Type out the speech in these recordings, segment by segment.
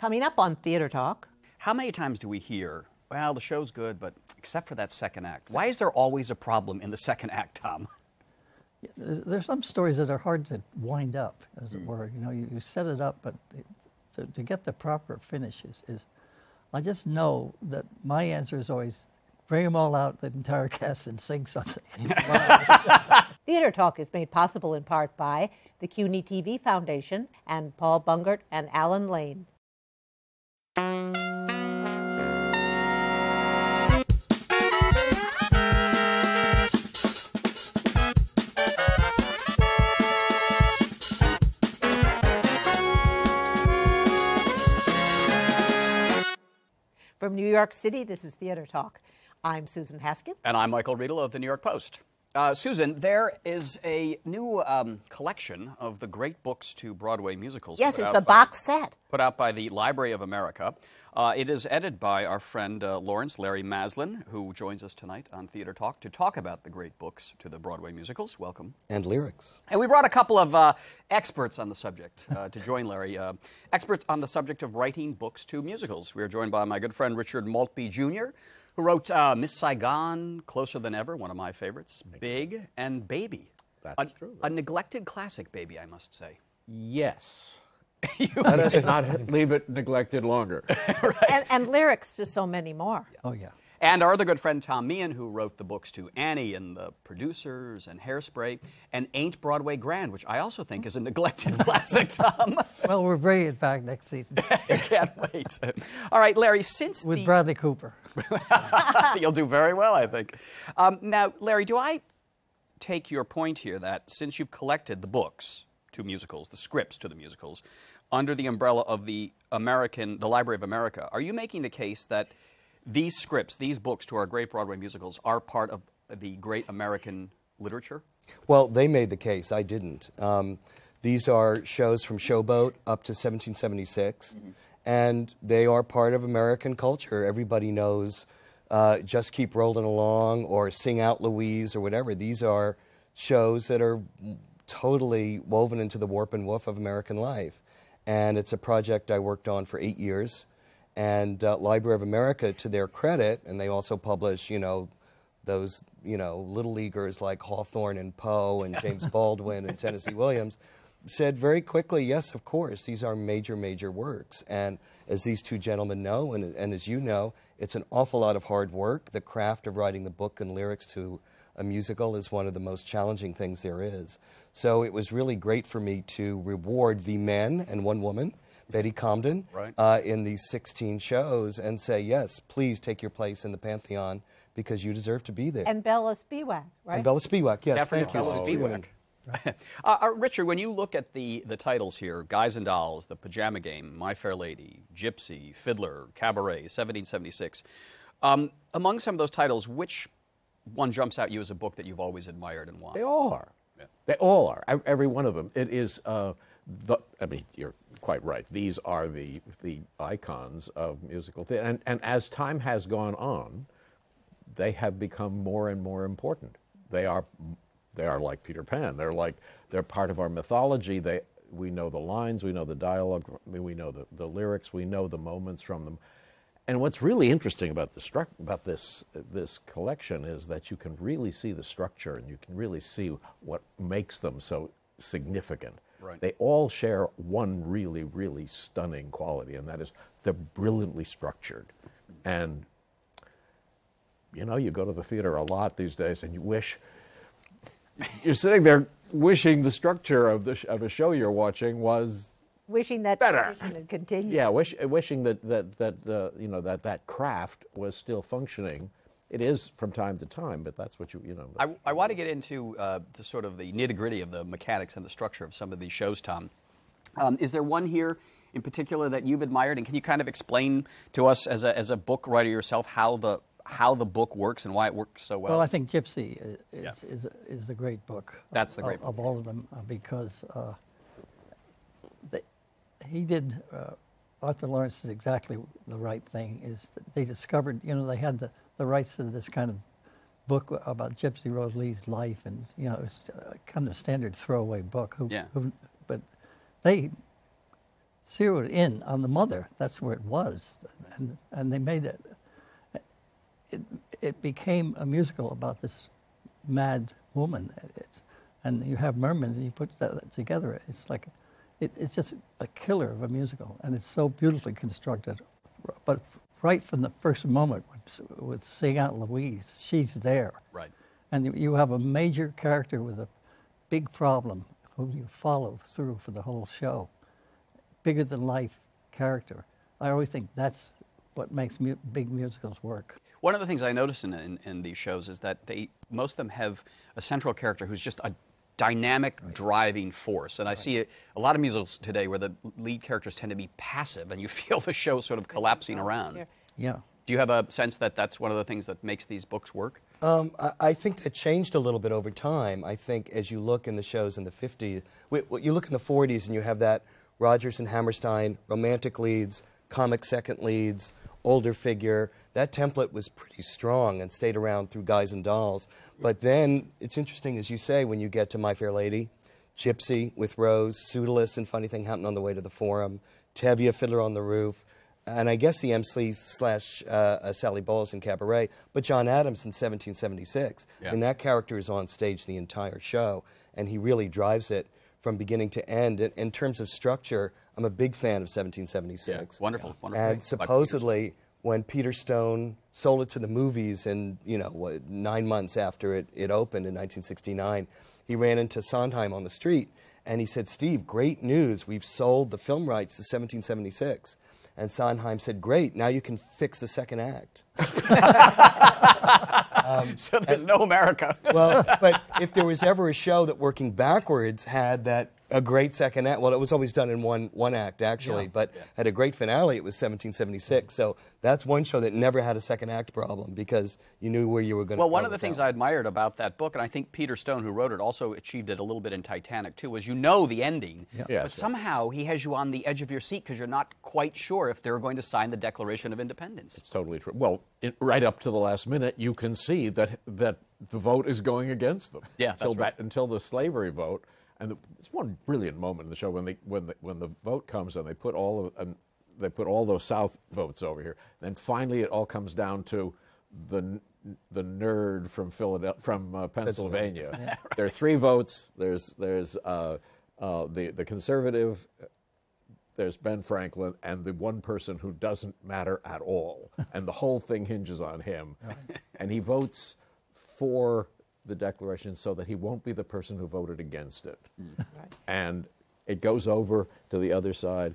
Coming up on Theater Talk. How many times do we hear, well, the show's good, but except for that second act? Why is there always a problem in the second act, Tom? There's, there's some stories that are hard to wind up, as it mm. were. You know, you, you set it up, but it, to, to get the proper finish is, is, I just know that my answer is always bring them all out, the entire cast, and sing something. Theater Talk is made possible in part by the CUNY TV Foundation and Paul Bungert and Alan Lane. From New York City, this is Theater Talk. I'm Susan Haskins. And I'm Michael Riedel of the New York Post. Uh, Susan, there is a new um, collection of the great books to Broadway musicals. Yes, it's out a by- box set. Put out by the Library of America. Uh, it is edited by our friend uh, Laurence Larry Maslon, who joins us tonight on Theater Talk to talk about the great books to the Broadway musicals. Welcome. and lyrics. And we brought a couple of uh, experts on the subject uh, to join Larry. Uh, experts on the subject of writing books to musicals. We are joined by my good friend Richard Maltby Jr., who wrote uh, Miss Saigon, Closer Than Ever, one of my favorites, Big, and Baby. That's a, true. A neglected classic, Baby, I must say. Yes. Let us not leave it neglected longer. And, and lyrics to so many more. oh, yeah. And our other good friend Tom Meehan, who wrote the books to Annie and the Producers and Hairspray, and Ain't Broadway Grand, which I also think is a neglected classic, Tom. Well, we're bringing it back next season I can't wait. All right, Larry, since with the. Bradley Cooper. You'll do very well, I think. Um, now, Larry, do I take your point here that since you've collected the books to musicals, the scripts to the musicals, under the umbrella of the American, the Library of America, are you making the case that these scripts, these books to our great Broadway musicals, are part of the great American literature? Well, they made the case. I didn't. Um, these are shows from Showboat up to 1776, and they are part of American culture. Everybody knows uh, Just Keep Rolling Along or Sing Out Louise or whatever. These are shows that are totally woven into the warp and woof of American life. And it's a project I worked on for eight years. And uh, Library of America, to their credit, and they also publish, you know, those you know little leaguers like Hawthorne and Poe and James Baldwin and Tennessee Williams said very quickly, yes, of course, these are major, major works. And as these two gentlemen know, and, and as you know, it's an awful lot of hard work. The craft of writing the book and lyrics to a musical is one of the most challenging things there is. So it was really great for me to reward the men and one woman. Betty Comden Right. uh, in these 16 shows and say, yes, please take your place in the Pantheon because you deserve to be there. And Bella Spewack, right? And Bella Spewack, yes, Definitely thank you. Bella Susan. Spewack. uh, uh, Richard, when you look at the, the titles here, Guys and Dolls, The Pajama Game, My Fair Lady, Gypsy, Fiddler, Cabaret, 1776, um, among some of those titles, which one jumps out you as a book that you've always admired and why? They all are. They all are. Ev- Every one of them. It is uh, the. I mean, you're quite right. These are the the icons of musical theater, and and as time has gone on, they have become more and more important. They are they are like Peter Pan. They're like they're part of our mythology. They we know the lines, we know the dialogue, we know the, the lyrics, we know the moments from them. And what's really interesting about the struc- about this this collection is that you can really see the structure and you can really see what makes them so significant. Right. They all share one really really stunning quality, and that is they're brilliantly structured. And you know, you go to the theater a lot these days, and you wish you're sitting there wishing the structure of the sh- of a show you're watching was Wishing that Better. tradition had continued. yeah, wish, wishing that that that uh, you know that that craft was still functioning. It is from time to time, but that's what you you know. I, I want to get into uh, the sort of the nitty gritty of the mechanics and the structure of some of these shows, Tom. Um, is there one here in particular that you've admired, and can you kind of explain to us as a, as a book writer yourself how the how the book works and why it works so well? Well, I think Gypsy is, Yeah. is, is the great book. That's the great of, book. of all of them uh, because uh, they, he did. Uh, Arthur Laurents did exactly the right thing. Is that they discovered, you know, they had the, the rights to this kind of book about Gypsy Rose Lee's life, and you know, it's kind of standard throwaway book. Who, Yeah. who, but they zeroed in on the mother. That's where it was, and and they made it. It it became a musical about this mad woman. It's, and you have Merman, and you put that together. It's like, it, it's just a killer of a musical, and it's so beautifully constructed. But right from the first moment with, with Sing Out Louise, she's there. Right. And you have a major character with a big problem who you follow through for the whole show. Bigger than life character. I always think that's what makes mu- big musicals work. One of the things I notice in, in, in these shows is that they most of them have a central character who's just a dynamic driving force. And I see a, a lot of musicals today where the lead characters tend to be passive and you feel the show sort of collapsing around. Yeah. Do you have a sense that that's one of the things that makes these books work? Um, I, I think that changed a little bit over time. I think as you look in the shows in the 50s, we, you look in the 40s and you have that Rodgers and Hammerstein romantic leads, comic second leads, older figure. That template was pretty strong and stayed around through Guys and Dolls. But then it's interesting, as you say, when you get to My Fair Lady, Gypsy with Rose, Pseudolus and Funny Thing Happened on the Way to the Forum, Tevye, Fiddler on the Roof, and I guess the MC slash uh, uh, Sally Bowles in Cabaret, but John Adams in 1776. Yeah. I mean, that character is on stage the entire show, and he really drives it from beginning to end. In, in terms of structure, I'm a big fan of 1776. Wonderful, wonderful. And By Peter supposedly, when Peter Stone sold it to the movies, in you know what, nine months after it, it opened in 1969, he ran into Sondheim on the street, and he said, "Steve, great news! We've sold the film rights to 1776." And Sondheim said, "Great! Now you can fix the second act." Um, so there's no America. well, but if there was ever a show that working backwards had that a great second act, well, it was always done in one one act actually, but had a great finale. It was 1776. So that's one show that never had a second act problem because you knew where you were going to. Well, one of the things I admired about that book, and I think Peter Stone, who wrote it, also achieved it a little bit in Titanic too, was you know the ending, Yeah. Yes, but yeah. somehow he has you on the edge of your seat because you're not quite sure if they're going to sign the Declaration of Independence. It's totally true. Well, it, right up to the last minute, you can see that that the vote is going against them. Yeah, that's until right. that until the slavery vote. And the, it's one brilliant moment in the show when they when the, when the vote comes and they put all of and they put all those South votes over here. Then finally, it all comes down to the the nerd from Philadelphia from uh, Pennsylvania. There are three votes. There's there's uh, uh, the the conservative there's Ben Franklin and the one person who doesn't matter at all. and the whole thing hinges on him. And he votes for the Declaration so that he won't be the person who voted against it. And it goes over to the other side,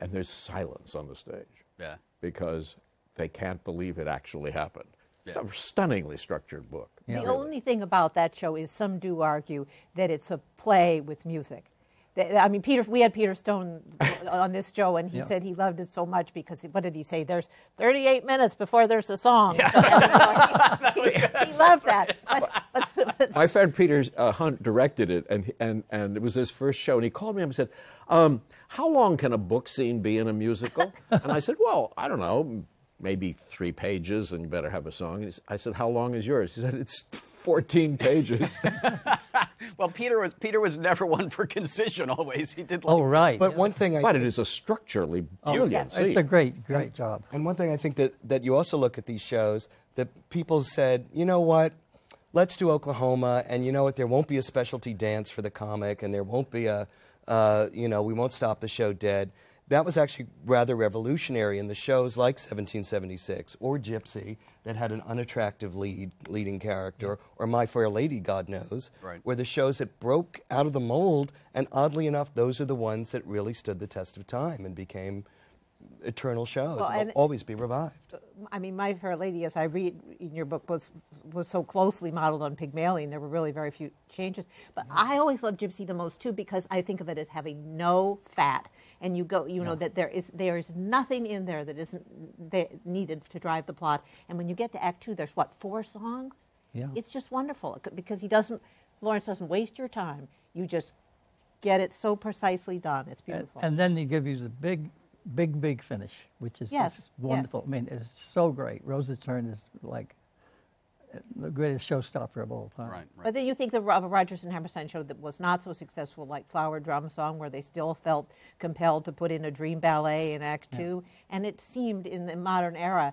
and there's silence on the stage Yeah. because they can't believe it actually happened. It's a stunningly structured book. Yeah. The only thing about that show is some do argue that it's a play with music. I mean, Peter. We had Peter Stone on this show, and he Yeah. said he loved it so much because what did he say? There's 38 minutes before there's a song. he, he loved that. But, but, but My friend Peter uh, Hunt directed it, and, and, and it was his first show. And he called me up and said, um, How long can a book scene be in a musical? and I said, Well, I don't know, maybe three pages, and you better have a song. And he s- I said, How long is yours? He said, It's 14 pages. Well, Peter was Peter was never one for concision. Always he did. Like, Oh, right. But one thing I but it is a structurally brilliant it's scene. a great, great job. And one thing I think that, that you also look at these shows that people said, you know what, let's do Oklahoma, and you know what, there won't be a specialty dance for the comic, and there won't be a, uh, you know, we won't stop the show dead. That was actually rather revolutionary in the shows like 1776 or Gypsy that had an unattractive lead leading character, or My Fair Lady, God knows, Right. were the shows that broke out of the mold, and oddly enough, those are the ones that really stood the test of time and became eternal shows. Well, and will always be revived. I mean, My Fair Lady, as I read in your book, was was so closely modeled on Pygmalion. There were really very few changes. But mm-hmm. I always loved Gypsy the most too because I think of it as having no fat, and you go, you know, that there is there is nothing in there that isn't there needed to drive the plot. And when you get to Act Two, there's what four songs. Yeah. It's just wonderful because he doesn't. Laurents doesn't waste your time. You just get it so precisely done. It's And, beautiful. and then he gives you the big, big, big finish, which is Yes, just yes. wonderful. I mean, it's so great. Rose's Turn is like, uh, the greatest showstopper of all time. Right, right. But then you think the Ro- Rodgers and Hammerstein show that was not so successful, like Flower Drum Song, where they still felt compelled to put in a dream ballet in Act Two, and it seemed in the modern era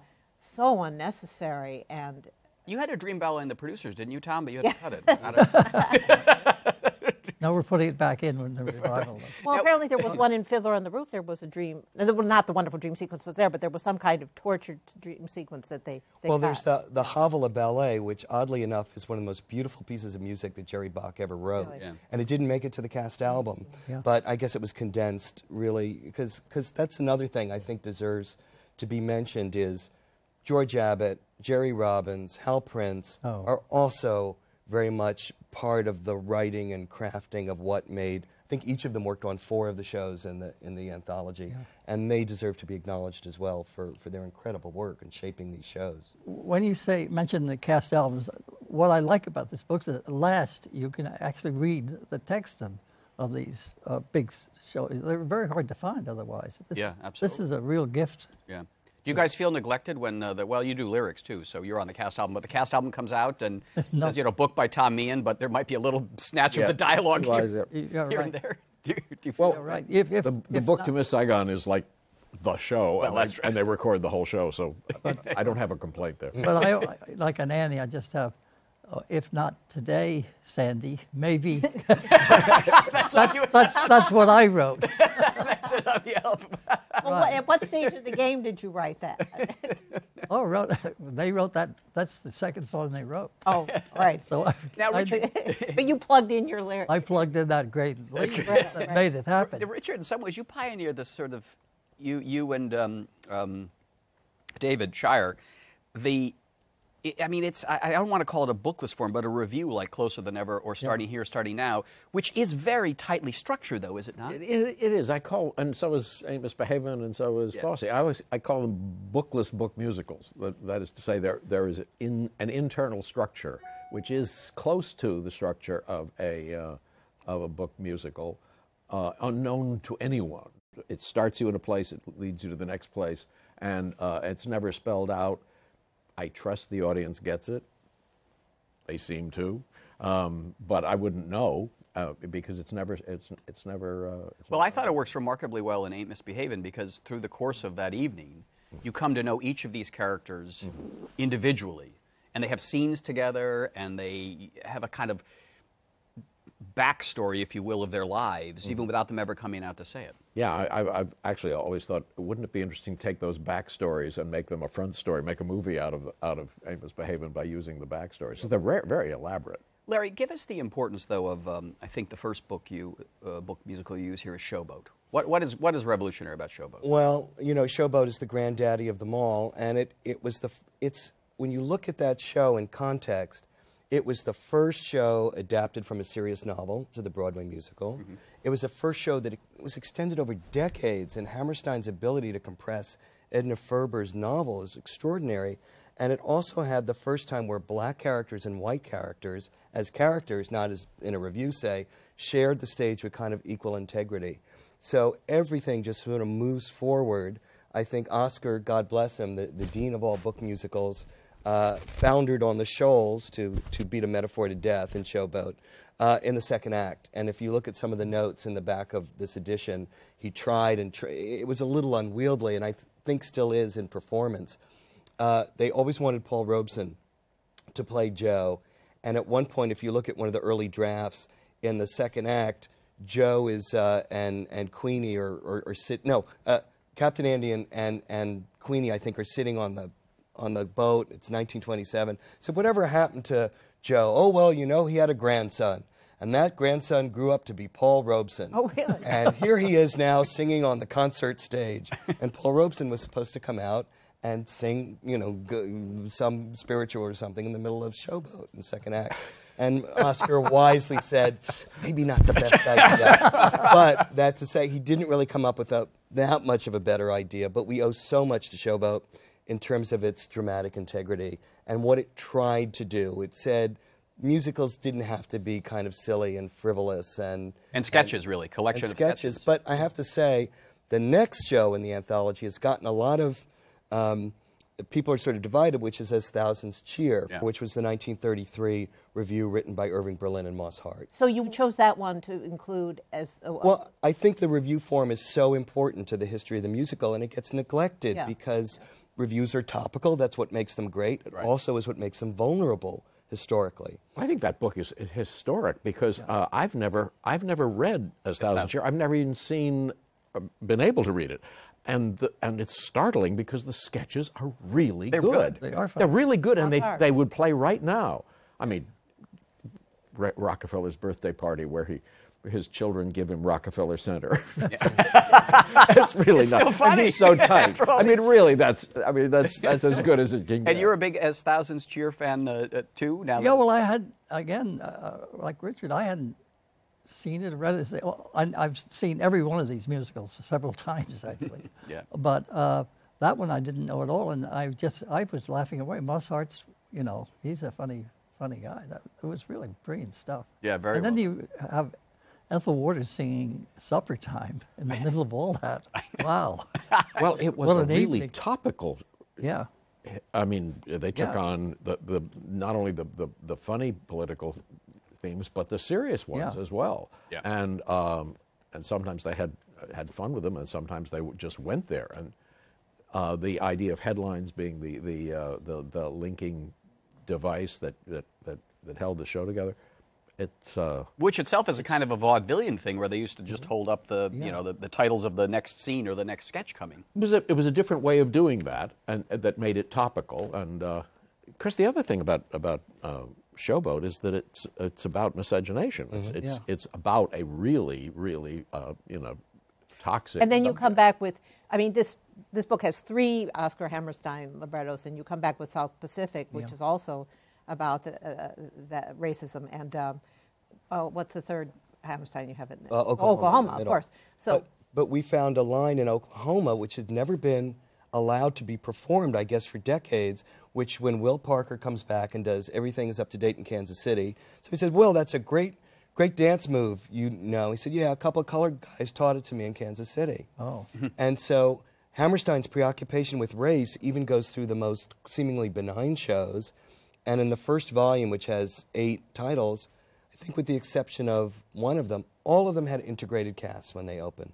so unnecessary and You had a dream ballet in the producers, didn't you, Tom? But you had to cut it. Not a- Now we're putting it back in when the revival. Well, apparently there was one in Fiddler on the Roof. There was a dream. Well, not the wonderful dream sequence was there, but there was some kind of tortured dream sequence that they. they Well, there's the, the Chavaleh Ballet, which oddly enough is one of the most beautiful pieces of music that Jerry Bock ever wrote. Really? Yeah. And it didn't make it to the cast mm-hmm. album. Yeah. But I guess it was condensed, really, because that's another thing I think deserves to be mentioned is George Abbott, Jerry Robbins, Hal Prince Oh. are also very much part of the writing and crafting of what made. I think each of them worked on four of the shows in the in the anthology, and they deserve to be acknowledged as well for, for their incredible work in shaping these shows. when you say mention the cast albums, what I like about this book is that at last you can actually read the text of, of these uh, big shows. They're very hard to find otherwise. This, Yeah, This is a real gift. Yeah. Do you guys feel neglected when uh, the well you do lyrics too, so you're on the cast album, but the cast album comes out and No. says you know book by Tom Meehan, but there might be a little snatch Yeah, of the dialogue well, here, yeah. You're here right. and there. Do you, do you feel Well, right. If, if, the, the if book not- to Miss Saigon is like the show, and, that's they, and they record the whole show, so I don't have a complaint there. But I, I- like an Annie, I just have, if not today, Sandy, maybe. that's on you. that's, that's what I wrote. That's it on the album. Well, what, at what stage of the game did you write that? Oh, wrote, they wrote that. That's the second song they wrote. oh, right. So I, Now, I, Richard, but you plugged in your lyrics. I plugged in that great lead that made it happen. Richard, in some ways, you pioneered this sort of you you and um, um, David Shire, the. I- I mean, it's. I I don't want to call it a bookless form, but a revue like Closer Than Ever or Starting Here, Starting Now, which is very tightly structured, though, is it not? It, it, it is. I call, and so is Ain't Misbehavin', and so is Yeah. Fosse. I always I call them bookless book musicals. That, that is to say, there there is in, an internal structure which is close to the structure of a uh, of a book musical, uh, unknown to anyone. It starts you in a place, it leads you to the next place, and uh, it's never spelled out. I trust the audience gets it. They seem to, um, but I wouldn't know uh, because it's never it's it's never. Uh, it's Well, never- I thought it works remarkably well in Ain't Misbehavin' because through the course of that evening, you come to know each of these characters individually, and they have scenes together, and they have a kind of backstory, if you will, of their lives, even without them ever coming out to say it. Yeah, I, I've, I've actually always thought, wouldn't it be interesting to take those backstories and make them a front story, make a movie out of out of Ain't Misbehavin' by using the backstories? 'Cause they're very, very elaborate. Larry, give us the importance, though, of um, I think the first book you uh, book musical you use here is Showboat. What what is what is revolutionary about Showboat? Well, you know, Showboat is the granddaddy of them all, and it, it was the f- it's when you look at that show in context, it was the first show adapted from a serious novel to the Broadway musical. Mm-hmm. It was the first show that it was extended over decades, and Hammerstein's ability to compress Edna Ferber's novel is extraordinary. And it also had the first time where black characters and white characters, as characters, not as in a revue say, shared the stage with kind of equal integrity. So everything just sort of moves forward. I think Oscar, God bless him, the, the dean of all book musicals, uh, foundered on the shoals, to, to beat a metaphor to death in Showboat, uh, in the second act. And if you look at some of the notes in the back of this edition, he tried and it was a little unwieldy, and I th- think still is in performance. Uh, they always wanted Paul Robeson to play Joe. And at one point, if you look at one of the early drafts in the second act, Joe is uh, and and Queenie or are, are sit no uh, Captain Andy and, and and Queenie I think are sitting on the on the boat. It's 1927. So whatever happened to Joe? Oh well, you know he had a grandson, and that grandson grew up to be Paul Robeson. Oh, really? And here he is now singing on the concert stage. And Paul Robeson was supposed to come out and sing, you know, g- some spiritual or something in the middle of Showboat in the second act. And Oscar wisely said, maybe not the best idea. but that to say, he didn't really come up with a, that much of a better idea. But we owe so much to Showboat in terms of its dramatic integrity and what it tried to do. It said musicals didn't have to be kind of silly and frivolous and And sketches, really, collection and of sketches. sketches. But I have to say, the next show in the anthology has gotten a lot of um, people are sort of divided, which is As Thousands Cheer, Yeah. which was the 1933 revue written by Irving Berlin and Moss Hart. So you chose that one to include as a, Well, I think the revue form is so important to the history of the musical, and it gets neglected Yeah. because revues are topical. That's what makes them great. It Right. also is what makes them vulnerable historically. I think that book is, is historic because uh, I've never I've never read A Thousand Thousand. Years. I've never even seen uh, been able to read it, and the, and it's startling because the sketches are really They're good. good. They are fun. They're really good, and they Moss they would play right now. I mean, Ra- Rockefeller's birthday party where he. His children give him Rockefeller Center. it's really It's not. still and funny. he's so tight. I mean, really, that's. I mean, that's that's as good as it can get. And you're a big As Thousands Cheer fan uh, uh, too. Now, Yeah, well, I had again, uh, like Richard, I hadn't seen it, read it. Well, I, I've seen every one of these musicals several times actually. Yeah. But uh, that one I didn't know at all, and I just I was laughing away. Moss Hart's, you know, he's a funny, funny guy. That it was really brilliant stuff. Yeah, very And then well. you have Ethel Waters singing "Supper Time" in the middle of all that. Wow. well, it was What a really evening. topical Yeah. I mean, they took Yeah. on the, the not only the, the, the funny political themes, but the serious ones Yeah. as well. Yeah. And um, and sometimes they had had fun with them, and sometimes they just went there. And uh, the idea of headlines being the the uh, the, the linking device that, that that that held the show together. It's uh, which itself is a kind of a vaudevillian thing where they used to just hold up the you know the, the titles of the next scene or the next sketch coming. It was a, it was a different way of doing that, and uh, that made it topical. And uh, Chris, the other thing about about uh, Showboat is that it's it's about miscegenation. It's it's Yeah. it's about a really really uh, you know toxic. and then you come back with i mean this this book has three oscar hammerstein librettos and you come back with south pacific which Yeah. is also about the, uh, that racism and um, oh, what's the third hammerstein you have in there Uh, Oklahoma, in oklahoma of course so but, but we found a line in Oklahoma which had never been allowed to be performed, I guess, for decades. Which, when Will Parker comes back and does everything is up to date in Kansas City, so he said, "Will, that's a great, great dance move." You know, he said, "Yeah, a couple of colored guys taught it to me in Kansas City." Oh. And so Hammerstein's preoccupation with race even goes through the most seemingly benign shows. And in the first volume, which has eight titles, I think with the exception of one of them, all of them had integrated casts when they opened.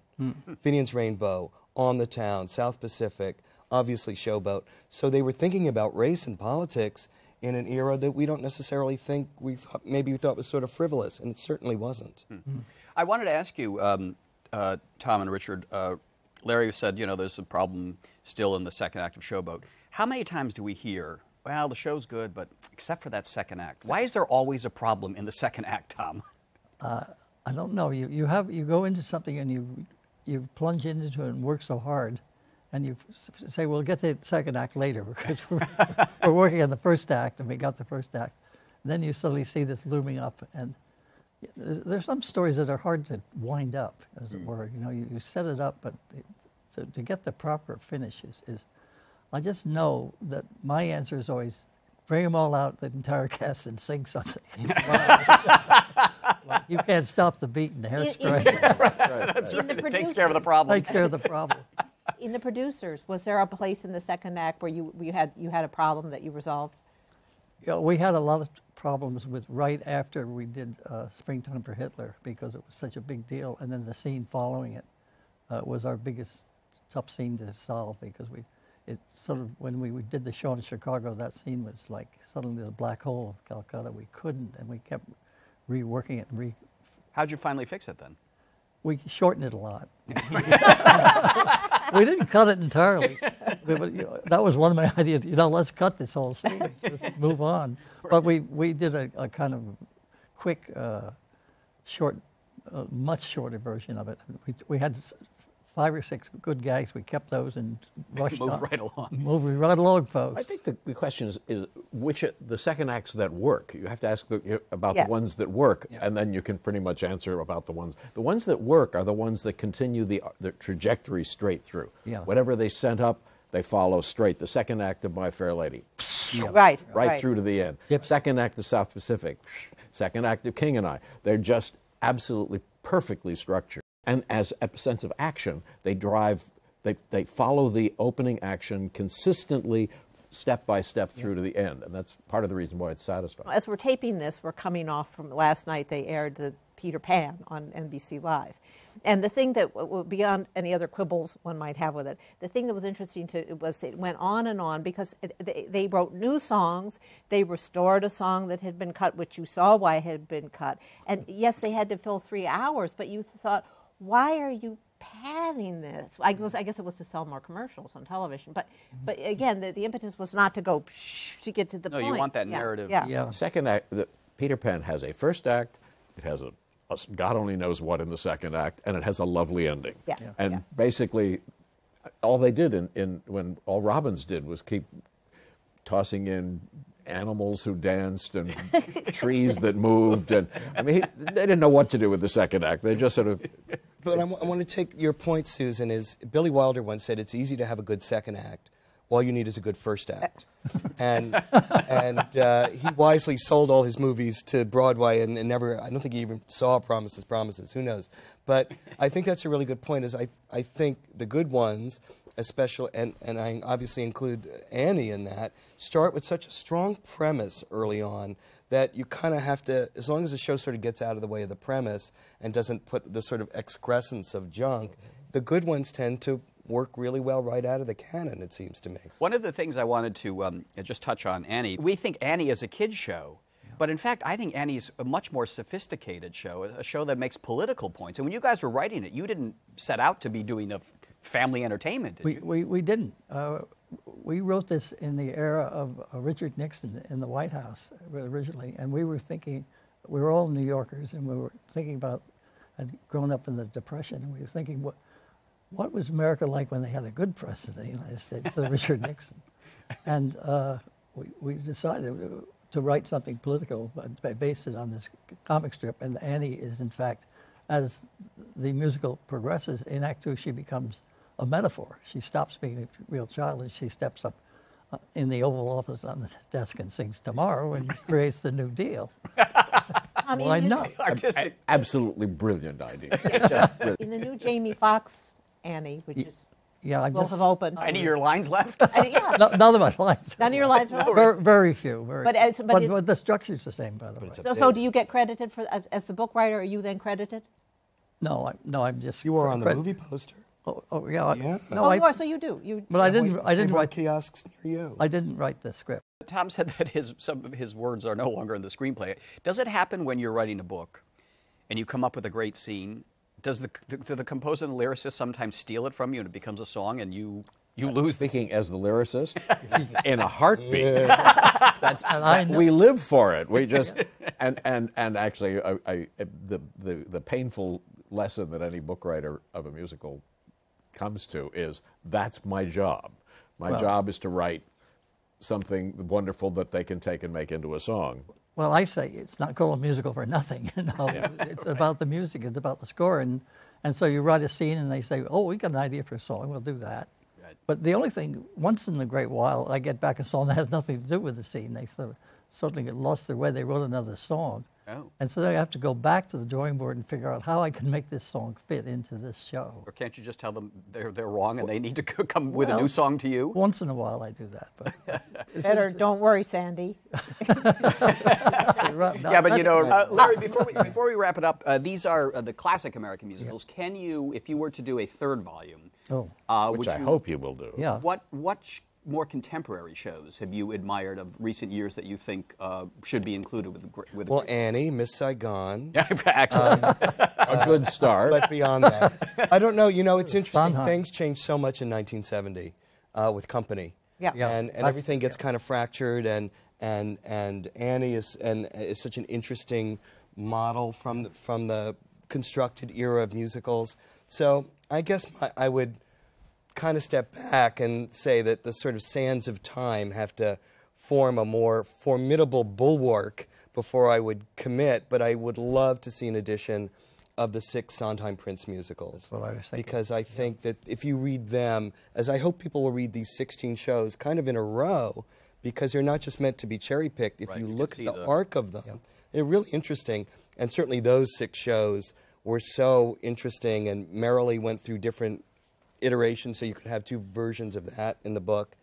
Finian's Rainbow, On the Town, South Pacific, obviously Showboat. So they were thinking about race and politics in an era that we don't necessarily think we thought, maybe we thought was sort of frivolous, and it certainly wasn't. I wanted to ask you, um, uh, Tom and Richard. Uh, Larry said, you know, there's a problem still in the second act of Showboat. How many times do we hear, well, the show's good, but except for that second act? Why is there always a problem in the second act, Tom? Uh, I don't know. You you have you go into something and you you plunge into it and work so hard, and you say, "We'll get to the second act later because we're, we're working on the first act and we got the first act." then you suddenly see this looming up, and there's, there's some stories that are hard to wind up, as it mm. were. You know, you, you set it up, but it, to, to get the proper finish is, is. I just know that my answer is always bring them all out, the entire cast, and sing something. Like, you can't stop the beat in hairspray. in the It takes care of the problem. Take care of the problem. in the producers was there a place in the second act where you, you had you had a problem that you resolved You know, we had a lot of problems with right after we did uh, Springtime for Hitler because it was such a big deal, and then the scene following it uh, was our biggest tough scene to solve because we, it sort of when we, we did the show in Chicago, that scene was like suddenly the black hole of Calcutta. We couldn't, and we kept reworking it and re. How'd you finally fix it then? We shortened it a lot. we didn't cut it entirely. We- but, you know, that was one of my ideas. You know, let's cut this whole scene. Let's move on. But we, we did a, a kind of quick, uh, short, uh, much shorter version of it. We, we had five or six good gags. We kept those and rushed Move on. right along. Moving right along, folks. I think the, the question is, is which are the second acts that work. You have to ask the, about Yes. the ones that work, and then you can pretty much answer about the ones. The ones that work are the ones that continue the, the trajectory straight through. Yeah. Whatever they sent up, they follow straight. The second act of My Fair Lady, right right, through to the end. Yep. Second act of South Pacific, second act of King and I. They're just absolutely perfectly structured. And as a sense of action, they drive, they, they follow the opening action consistently step by step through to the end, and that's part of the reason why it's satisfying. As we're taping this, we're coming off from last night. They aired the Peter Pan on NBC Live. And the thing that, beyond any other quibbles one might have with it, the thing that was interesting to was that it went on and on because they, they wrote new songs. They restored a song that had been cut, which you saw why it had been cut. And yes, they had to fill three hours, but you thought, why are you padding this? I, was, I guess it was to sell more commercials on television. But, mm-hmm. but again, the, the impetus was not to go to get to the point. No, you want that Yeah, narrative. Yeah. Yeah. Second act, the, Peter Pan has a first act, it has a, a God only knows what in the second act, and it has a lovely ending. Yeah. Yeah. And Yeah. basically, all they did in, in when all Robbins did was keep tossing in animals who danced and trees that moved, and I mean, they didn't know what to do with the second act. They just sort of But I want to take your point, Susan. Is Billy Wilder once said it's easy to have a good second act. All you need is a good first act, and and uh, he wisely sold all his movies to Broadway and, and never. I don't think he even saw Promises, Promises. Who knows? But I think that's a really good point. Is I I think the good ones, especially and and I obviously include Annie in that, start with such a strong premise early on that you kind of have to, as long as the show sort of gets out of the way of the premise and doesn't put the sort of excrescence of junk, the good ones tend to work really well right out of the canon, it seems to me. One of the things I wanted to um, just touch on Annie, we think Annie is a kid's show. But in fact, I think Annie's a much more sophisticated show, a show that makes political points. And when you guys were writing it, you didn't set out to be doing a family entertainment, did We, you? we, we didn't. Uh, we wrote this in the era of uh, Richard Nixon in the White House originally, and we were thinking, we were all New Yorkers, and we were thinking about, had grown up in the Depression, and we were thinking, what, what was America like when they had a good president of the United States, uh, Richard Nixon? And uh, we, we decided to write something political, but based it on this comic strip, and Annie is, in fact, as the musical progresses, in Act Two, she becomes a metaphor. She stops being a real child and she steps up uh, in the Oval Office on the desk and sings tomorrow and creates the New Deal. I mean, Why not? Artistic. absolutely brilliant idea. Just brilliant. In the new Jamie Foxx Annie, which is Yeah, I will just have opened. Any of your lines left? I- yeah, no, none of my lines. none of your lines are over. Very, very few. Very, But as- but but, is- but the structure's the same, by the way. So, so do you get credited for as, as the book writer? Are you then credited? No, I, no, I'm just. You are on the cred- movie poster. Oh, oh yeah. I- Yeah. No, oh, I, you are. So you do. You. but I didn't. Wait, I didn't write. kiosks near you. I didn't write the script. Tom said that his, some of his words are no longer in the screenplay. Does it happen when you're writing a book and you come up with a great scene? Does the, do the composer and the lyricist sometimes steal it from you and it becomes a song and you, you lose the Speaking as the lyricist, in a heartbeat. That's that- we live for it. We just and and and actually, I, I, the the the painful lesson that any book writer of a musical comes to is that's my job. My Well- job is to write something wonderful that they can take and make into a song. Well, I say it's not called a musical for nothing. You know, it's about the music. It's about the score, and and so you write a scene, and they say, "Oh, we got an idea for a song. We'll do that." Right. But the only thing, once in a great while, I get back a song that has nothing to do with the scene. They sort of suddenly get lost their way. They wrote another song, Oh. and so they have to go back to the drawing board and figure out how I can make this song fit into this show. Or can't you just tell them they're, they're wrong and they need to co- come with a new song to you? Once in a while, I do that, but Better. Don't worry, Sandy. Yeah, but you know, uh, Larry, before we, before we wrap it up, uh, these are uh, the classic American musicals. Can you, if you were to do a third volume, Oh. uh, Which would I you, hope you will do. yeah. What what sh- more contemporary shows have you admired of recent years that you think uh, should be included with the, gr- with? well, great- Annie, Miss Saigon. excellent. A good start. But beyond that, I don't know. You know, it's interesting. Sondheim. Things changed so much in 1970 uh, with Company. Yeah. Yeah. And, and That's- everything gets kind of fractured, and and and Annie is and is such an interesting model from the, from the constructed era of musicals. So I guess my, I would kind of step back and say that the sort of sands of time have to form a more formidable bulwark before I would commit. But I would love to see an edition of the six Sondheim Prince musicals. what I was thinking. Because I think that if you read them, as I hope people will read these 16 shows kind of in a row, because they're not just meant to be cherry picked. If Right, you you look at the, the- arc of them, they're really interesting. And certainly those six shows were so interesting, and merrily went through different iterations, so you could have two versions of that in the book.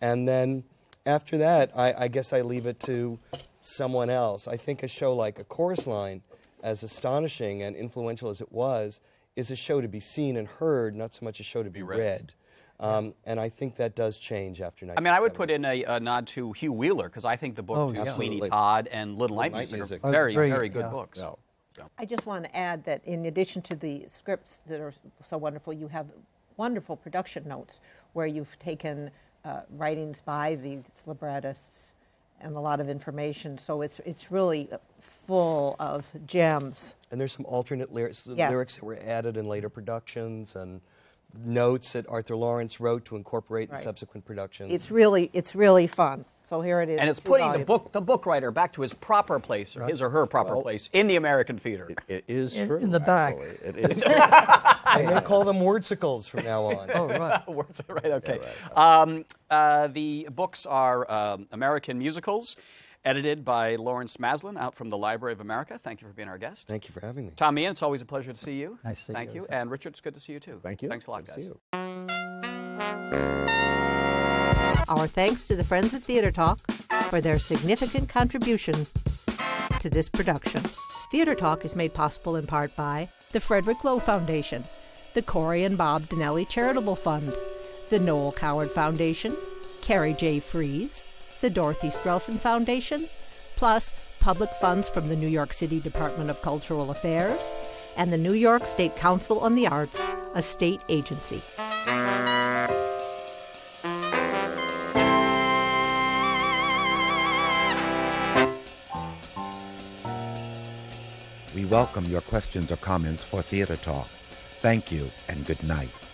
And then after that, I, I guess I leave it to someone else. I think a show like A Chorus Line, as astonishing and influential as it was, is a show to be seen and heard, not so much a show to be, read. read. Um, and I think that does change after 1970. I mean, I would put in a, a nod to Hugh Wheeler because I think the book Oh, to yeah. Sweeney Todd and Little, Night, Night Music, Music. are very, Agree, very good yeah. books. No. I just want to add that in addition to the scripts that are so wonderful, you have wonderful production notes where you've taken uh, writings by the librettists and a lot of information. So it's it's really full of gems. And there's some alternate lyrics, Yes. lyrics that were added in later productions and notes that Arthur Laurents wrote to incorporate Right. in subsequent productions. It's really it's really fun. So here it is. And it's two putting the book, the book writer, back to his proper place, or his or her proper place in the American theater. It is In- true. in the back. actually. It is. I may call them wordsicles from now on. Oh, right. Words, right, okay. Um, uh, the books are um, American Musicals, edited by Laurence Maslon, out from the Library of America. Thank you for being our guest. Thank you for having me. Tom Meehan, it's always a pleasure to see you. Nice to see you. Thank you. you. And Richard, it's good to see you too. Thank you. Thanks a lot, Good to guys. see you. Our thanks to the Friends of Theater Talk for their significant contribution to this production. Theater Talk is made possible in part by the Frederick Loewe Foundation, the Corey and Bob Dinelli Charitable Fund, the Noel Coward Foundation, Carrie J. Fries, the Dorothy Strelsin Foundation, plus public funds from the New York City Department of Cultural Affairs and the New York State Council on the Arts, a state agency. We welcome your questions or comments for Theater Talk. Thank you and good night.